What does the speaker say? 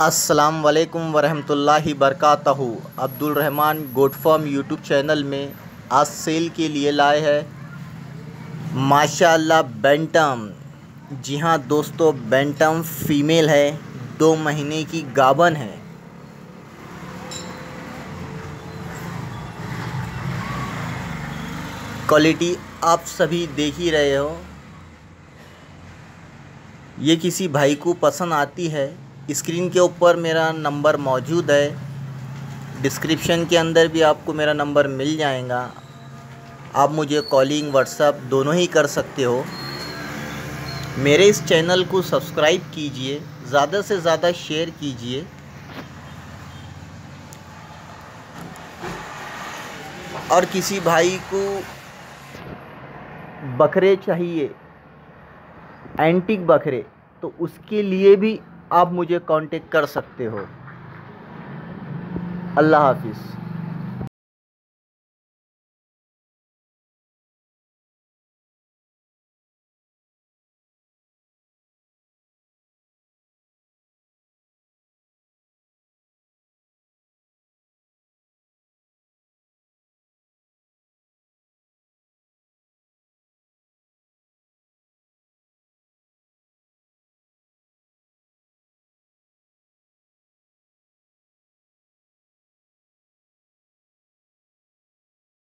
अस्सलाम वालेकुम वरहमतुल्लाहि बरकातहू Abdul Rahman goat farm YouTube channel में आज सेल के लिए लाए हैं। माशाल्लाह बेंटम। जी हाँ दोस्तों, बेंटम फ़ीमेल है, दो महीने की गाबन है। क्वालिटी आप सभी देख ही रहे हो। ये किसी भाई को पसंद आती है। स्क्रीन के ऊपर मेरा नंबर मौजूद है। डिस्क्रिप्शन के अंदर भी आपको मेरा नंबर मिल जाएगा। आप मुझे कॉलिंग व्हाट्सअप दोनों ही कर सकते हो। मेरे इस चैनल को सब्सक्राइब कीजिए, ज़्यादा से ज़्यादा शेयर कीजिए। और किसी भाई को बकरे चाहिए एंटिक बकरे तो उसके लिए भी आप मुझे कांटेक्ट कर सकते हो। अल्लाह हाफिज़।